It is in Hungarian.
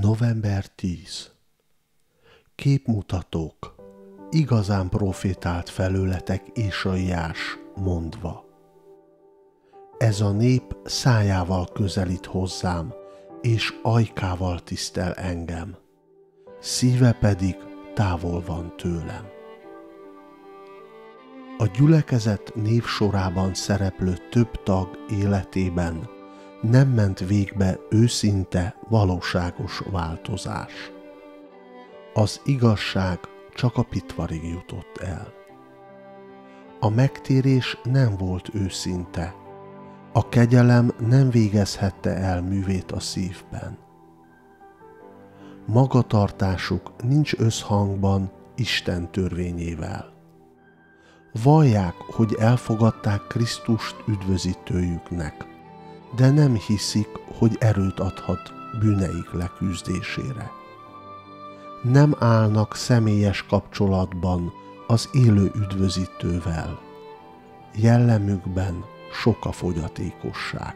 November 10. Képmutatók. Igazán profétált felőletek Ésaiás mondva. Ez a nép szájával közelít hozzám, és ajkával tisztel engem, szíve pedig távol van tőlem. A gyülekezet névsorában szereplő több tag életében nem ment végbe őszinte, valóságos változás. Az igazság csak a pitvarig jutott el. A megtérés nem volt őszinte, a kegyelem nem végezhette el művét a szívben. Magatartásuk nincs összhangban Isten törvényével. Vallják, hogy elfogadták Krisztust üdvözítőjüknek, de nem hiszik, hogy erőt adhat bűneik leküzdésére. Nem állnak személyes kapcsolatban az élő üdvözítővel. Jellemükben sok a fogyatékosság.